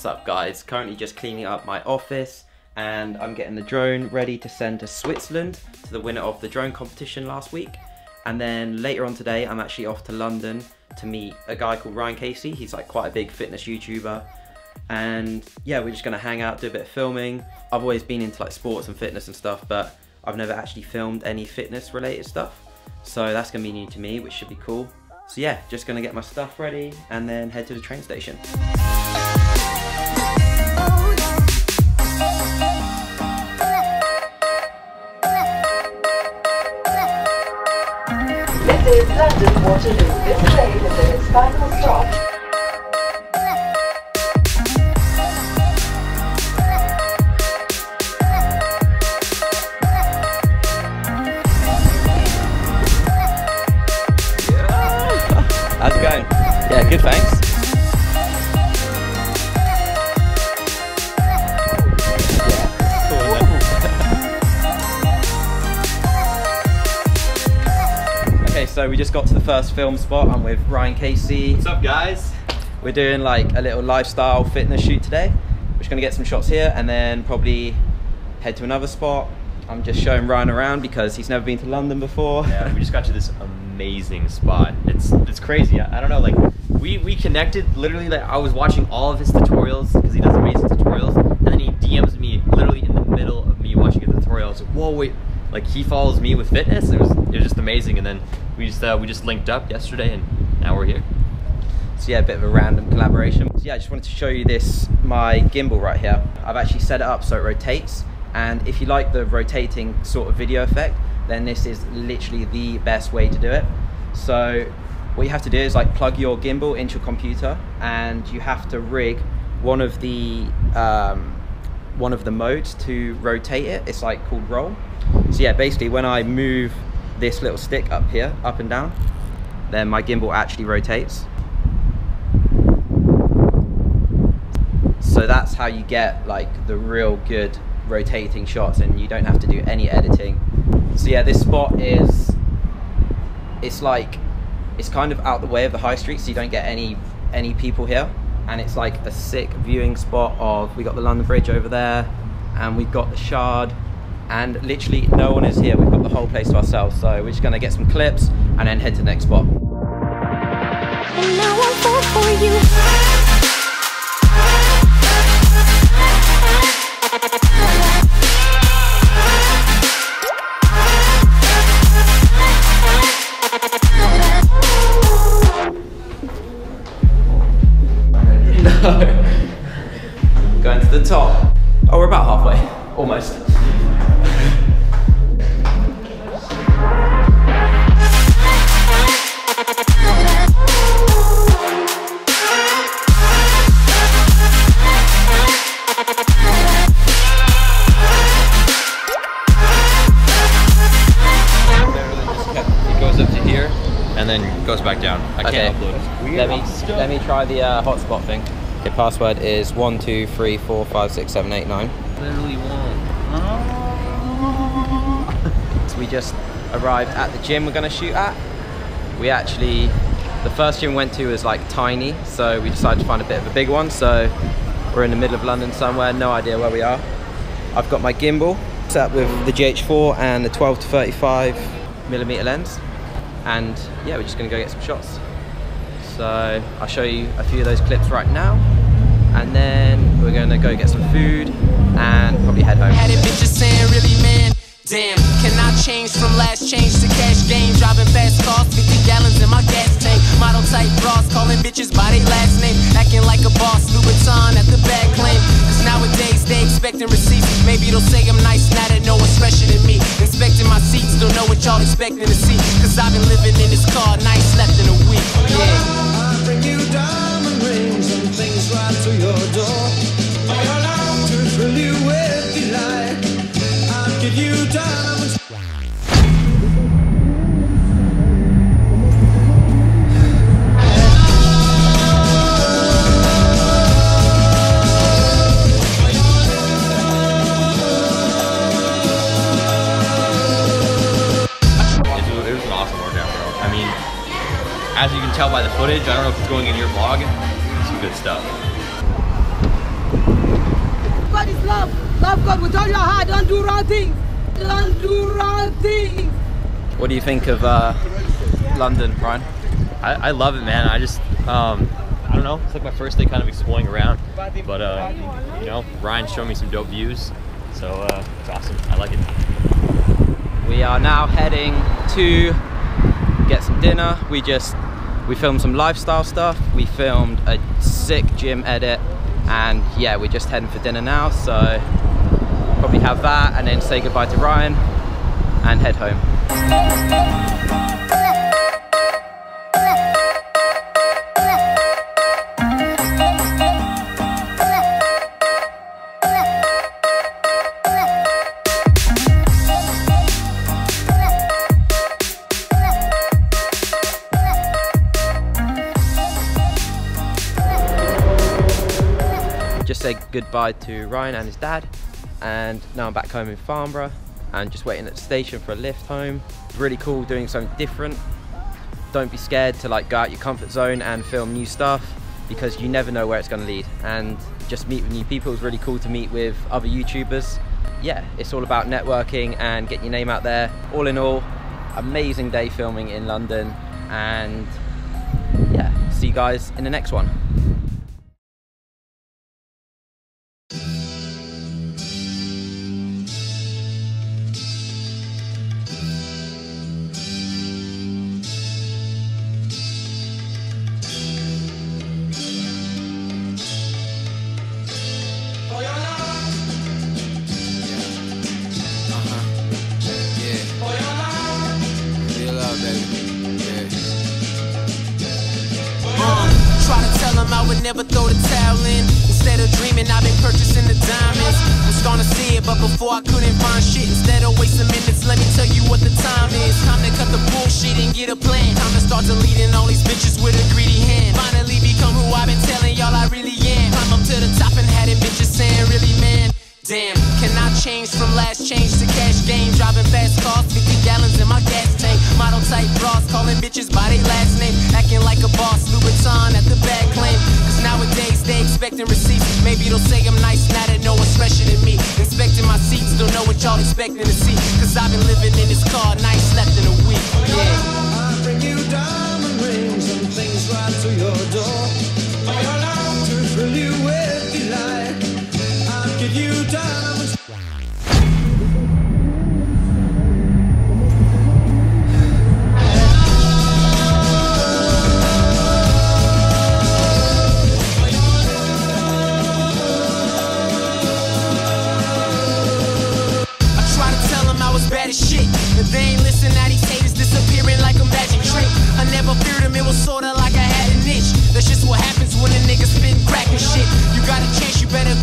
What's up guys? Currently just cleaning up my office and I'm getting the drone ready to send to Switzerland to the winner of the drone competition last week. And then later on today, I'm actually off to London to meet a guy called Ryan Casey. He's like quite a big fitness YouTuber. And yeah, we're just gonna hang out, do a bit of filming. I've always been into like sports and fitness and stuff, but I've never actually filmed any fitness related stuff. So that's gonna be new to me, which should be cool. So yeah, just gonna get my stuff ready and then head to the train station. This final stop. How's it going? Yeah, good, thanks. Okay, so we just got to the first film spot. I'm with Ryan Casey. What's up, guys? We're doing like a little lifestyle fitness shoot today. We're just gonna get some shots here and then probably head to another spot. I'm just showing Ryan around because he's never been to London before. Yeah, we just got to this amazing spot. It's it's crazy. I, I don't know, like we we connected literally. Like I was watching all of his tutorials because he does amazing tutorials, and then he DMs me literally in the middle of me watching a tutorial. I was like, whoa, wait! Like he follows me with fitness. It was it was just amazing. And then we just uh, we just linked up yesterday, and now we're here. So yeah, a bit of a random collaboration. So yeah, I just wanted to show you this, my gimbal right here. I've actually set it up so it rotates. And if you like the rotating sort of video effect, then this is literally the best way to do it. So what you have to do is like plug your gimbal into your computer and you have to rig one of the um, one of the modes to rotate it. It's like called roll. So yeah, basically when I move this little stick up here, up and down, then my gimbal actually rotates. So that's how you get like the real good rotating shots and you don't have to do any editing. So yeah, this spot is, it's like, it's kind of out the way of the high street so you don't get any any people here. And it's like a sick viewing spot of, we got the London Bridge over there and we've got the Shard and literally no one is here. We've got the whole place to ourselves. So we're just gonna get some clips and then head to the next spot. And now I fall for you. Going to the top. Oh, we're about halfway. Almost. Goes back down. I can't upload it. Let me let me try the uh, hotspot thing. Okay, password is one two three four five six seven eight nine. Literally won't. So we just arrived at the gym we're gonna shoot at. We actually, the first gym we went to was like tiny, so we decided to find a bit of a big one. So we're in the middle of London somewhere, no idea where we are. I've got my gimbal set up with the GH4 and the 12 to 35 millimeter lens. And yeah, we're just gonna go get some shots. So I'll show you a few of those clips right now. And then we're gonna go get some food and probably head home. Had it saying, really, man? Damn, change from last change to cash game? Driving fast cars, 50 gallons in my gas what y'all expecting to see. Cause I've been living in this car, night slept in a week. Yeah. I bring you diamond rings and things right to your door. Tell by the footage, I don't know if it's going in your vlog, some good stuff. God is love. Love God with all your heart. Don't do wrong things. Don't do wrong things. What do you think of uh, London, Ryan? I, I love it, man. I just, um, I don't know. It's like my first day kind of exploring around. But, uh, you know, Ryan showed me some dope views. So uh, it's awesome. I like it. We are now heading to get some dinner. We just we filmed some lifestyle stuff. We filmed a sick gym edit, and yeah, we're just heading for dinner now. So probably have that, and then say goodbye to Ryan and head home. Goodbye to Ryan and his dad and now I'm back home in Farnborough and just waiting at the station for a lift home. Really cool doing something different. Don't be scared to like go out your comfort zone and film new stuff because you never know where it's going to lead and just meet with new people is really cool to meet with other YouTubers. Yeah, it's all about networking and getting your name out there. All in all, amazing day filming in London and yeah, see you guys in the next one. Would never throw the towel in. Instead of dreaming, I've been purchasing the diamonds. Starting to see it, but before I couldn't find shit. Instead of wasting minutes, let me tell you what the time is. Time to cut the bullshit and get a plan. Time to start deleting all these bitches with a greedy hand. Finally become who I've been telling y'all I really am. Climb up to the top and had it bitches saying, really man. Damn, from last change to cash game? Driving fast cars, 50 gallons in my gas tank. Model type bras, calling bitches by their last name. Acting like a boss, Louboutin at the back claim. Cause nowadays they expecting receipts. Maybe they'll say I'm nice, now they know what's fresher than me. Inspecting my seats, don't know what y'all expecting to see. Cause I've been living in this car, night left in a week.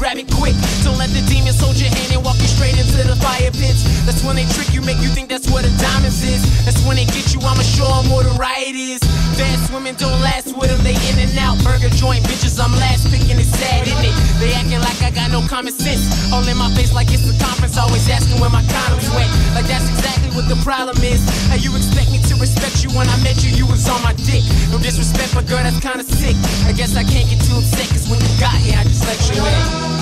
Grab it quick. Don't let the demons hold your hand and walk you straight into the fire pits. That's when they trick you, make you think that's what a diamonds is. That's when they get you, I'ma show show 'em what a riot is. Fast women don't last with them, they in and out. Burger joint bitches, I'm last picking, it's sad, isn't it? They acting like I got no common sense. All in my face like it's a conference, always asking where my condoms went. Like that's exactly what the problem is. How you expect me to respect you when I met you, you was on my dick. No disrespect, but girl, that's kinda sick. I guess I can't get too upset, cause when you got here, I just let you in.